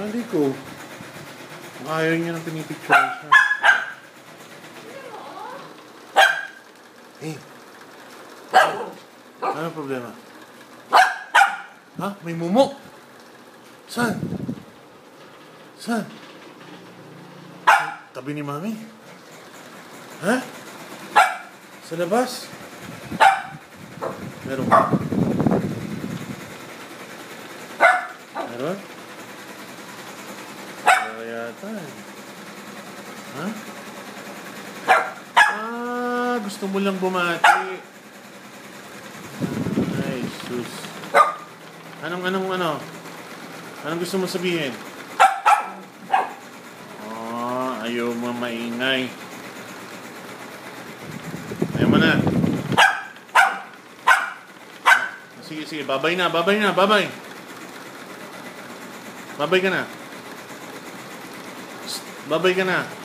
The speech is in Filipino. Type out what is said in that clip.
Hindi ko. Ayaw niya ng pinipicture siya. Eh. Ano problema? Ha? May mumo? Saan? Saan? Tabi ni Mami? Ha? Sa labas? Meron? Meron? Yata eh. Ha? Ah, gusto mo lang bumati. Ay, sus. Anong, anong, ano? Anong gusto mo sabihin? Oh, ayaw mo maingay. Ayaw mo na. Sige, sige. Babay na, babay na, babay. Babay ka na. Babay ka na.